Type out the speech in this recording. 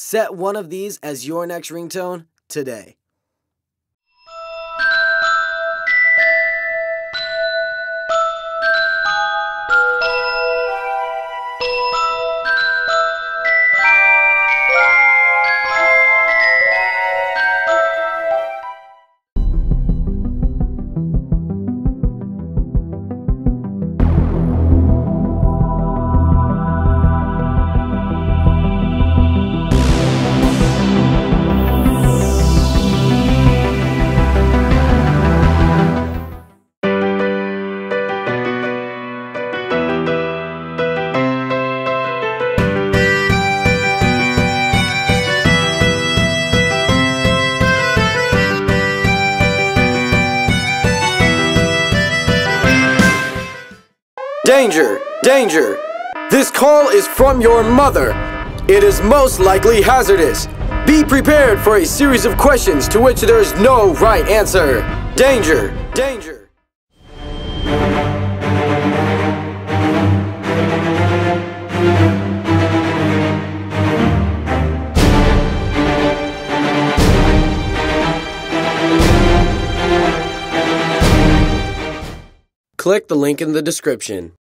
Set one of these as your next ringtone today. Danger! Danger! This call is from your mother. It is most likely hazardous. Be prepared for a series of questions to which there is no right answer. Danger! Danger! Click the link in the description.